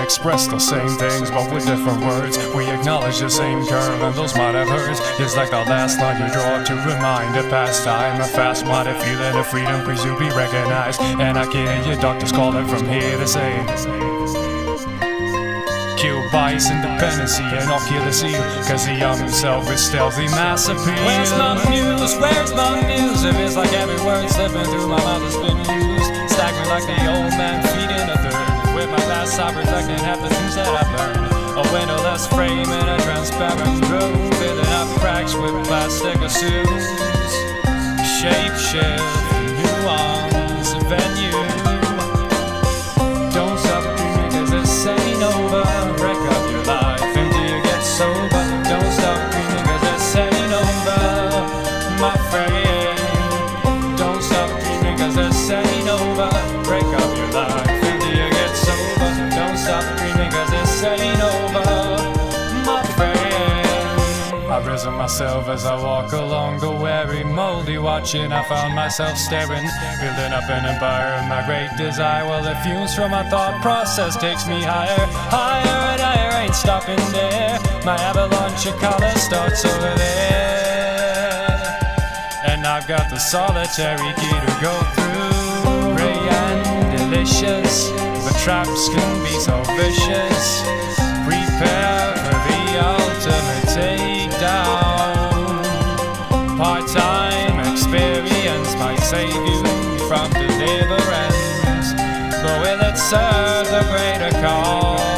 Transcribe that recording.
express the same things, but with different words. We acknowledge the same curve, and those might have hurts. It's like the last line you draw to remind a past time. A fast minded feeling of freedom, please you be recognized. And I can hear your doctors calling from here to say. Kill bias, and I'll kill the seal. Cause the young himself is stealthy mass appeal. Where's my muse? Where's my muse? If it's like every word slipping through my mouth has been used. Staggering like the old man feeding a third. With my past I reflecting half the things that I've learned. A windowless frame in a transparent room. Filling up cracks with plastic assumes. Shape shift, I've myself as I walk along the weary, moldy watching. I found myself staring, building up an empire of my great desire. While the fumes from my thought process takes me higher, higher and higher. Ain't stopping there. My avalanche of color starts over there, and I've got the solitary key to go through. Ray and delicious, but traps can be so vicious. Prepare for the but will it serve the greater cause?